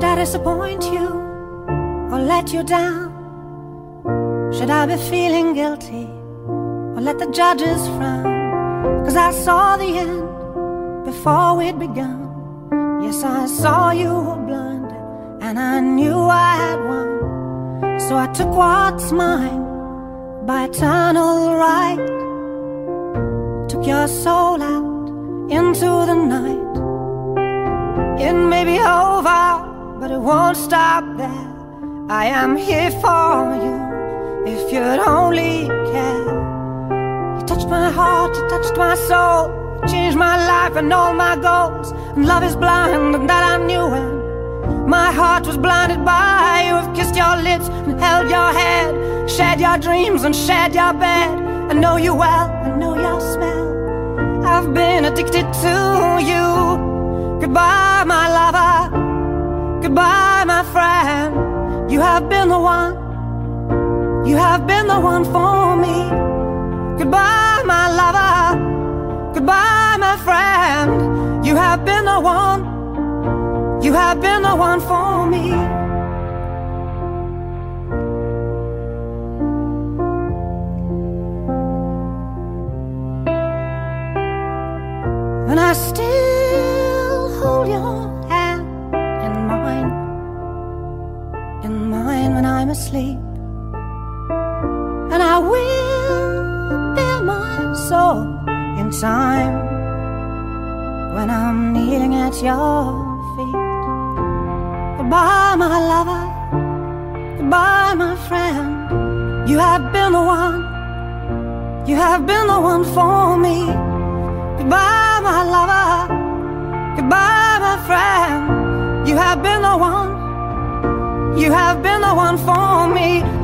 Did I disappoint you or let you down? Should I be feeling guilty or let the judges frown? Cause I saw the end before we'd begun. Yes, I saw you were blinded and I knew I had won. So I took what's mine by eternal right. Took your soul out into the night. It may be over won't stop there. I am here for you if you'd only care. You touched my heart, you touched my soul, you changed my life and all my goals. And love is blind, and that I knew when my heart was blinded by you. Have kissed your lips and held your head, shared your dreams and shared your bed. I know you well, I know your smell. I've been addicted to you. Goodbye, my lover. Goodbye, my friend. You have been the one. You have been the one for me. Goodbye, my lover. Goodbye, my friend. You have been the one. You have been the one for me. And I still hold your I'm asleep. And I will bare my soul in time when I'm kneeling at your feet. Goodbye, my lover. Goodbye, my friend. You have been the one. You have been the one for me. Goodbye, my lover. Goodbye, my friend. You have been the one. You have been the one for me